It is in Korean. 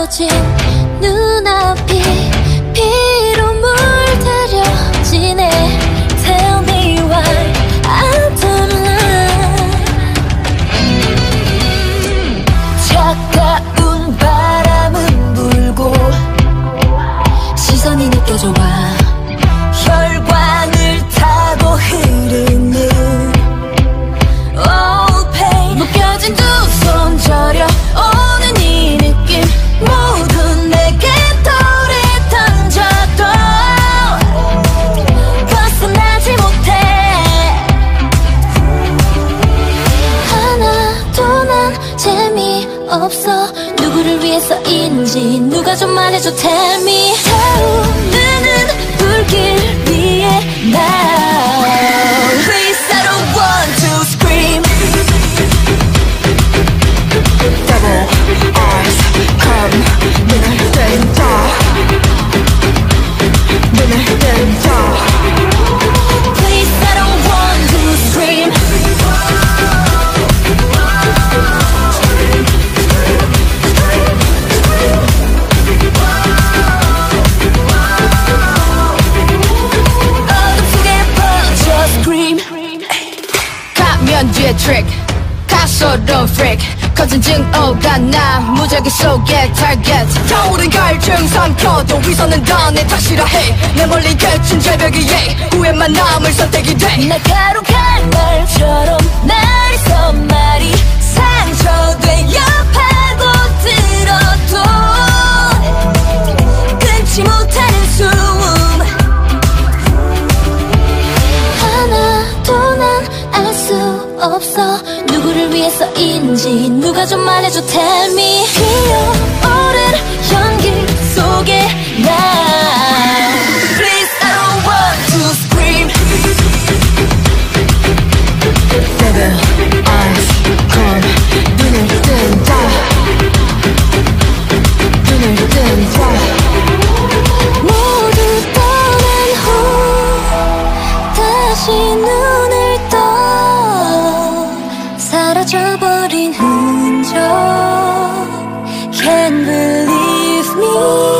가려진 눈앞이 피로 물들여 지네 Tell me why I don't lie 차가운 바람은 불고 시선이 느껴져 와 없어. 누구를 위해서인지 누가 좀 말해줘. Tell me. 타오르는 불길 위에 now 뒤에 트릭 가소로운 freak. 커진 증오가 낳은 무작위 속에 target. 타오른 갈증 삼켜도 위선은 다 내 탓이라 해 내 멀리 겹친 절벽 위에 후회만 남을 선택이 돼. 날카로운 말처럼 날 없어. 누구를 위해서인지 누가 좀 말해줘 tell me 잃어버린 흔적. Can't believe me.